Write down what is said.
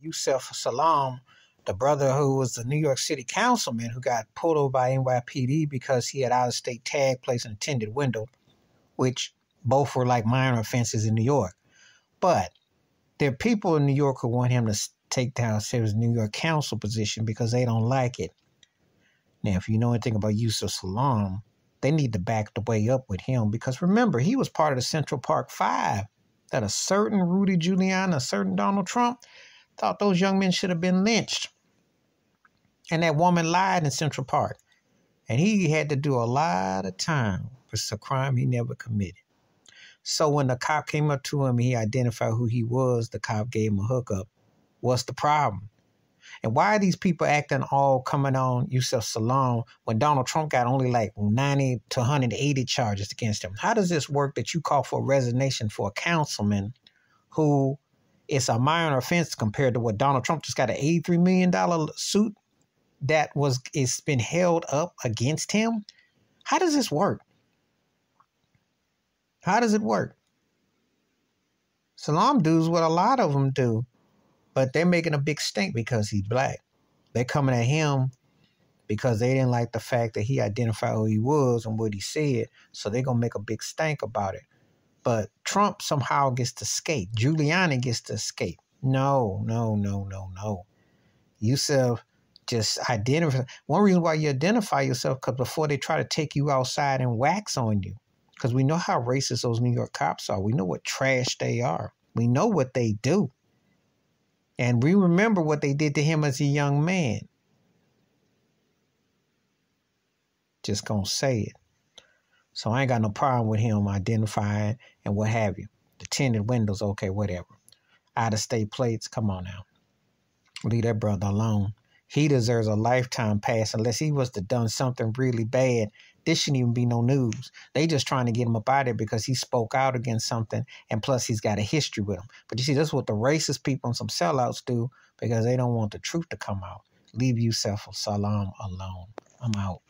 Yusef Salaam, the brother who was the New York City councilman who got pulled over by NYPD because he had out of state tag placed in a tinted window, which both were like minor offenses in New York. But there are people in New York who want him to take down his New York council position because they don't like it. Now, if you know anything about Yusef Salaam, they need to back the way up with him because remember, he was part of the Central Park Five that a certain Rudy Giuliani, a certain Donald Trump thought those young men should have been lynched. And that woman lied in Central Park. And he had to do a lot of time for a crime he never committed. So when the cop came up to him, he identified who he was. The cop gave him a hookup. What's the problem? And why are these people acting all coming on Yusef Salaam when Donald Trump got only like 90 to 180 charges against him? How does this work that you call for resignation for a councilman who is a minor offense compared to what Donald Trump just got an $83 million suit that was it's been held up against him? How does this work? How does it work? Salaam does what a lot of them do, but they're making a big stink because he's black. They're coming at him because they didn't like the fact that he identified who he was and what he said, so they're gonna make a big stink about it. But Trump somehow gets to escape. Giuliani gets to escape. No, no, no, no, no. Yusef just identify. One reason why you identify yourself because before they try to take you outside and wax on you, because we know how racist those New York cops are. We know what trash they are. We know what they do. And we remember what they did to him as a young man. Just gonna say it. So I ain't got no problem with him identifying and what have you. The tinted windows, okay, whatever. Out of state plates, come on now. Leave that brother alone. He deserves a lifetime pass unless he was to done something really bad this shouldn't even be no news. They just trying to get him up out of there because he spoke out against something, and plus he's got a history with him. But you see, that's what the racist people and some sellouts do because they don't want the truth to come out. Leave Yusef Salaam alone. I'm out.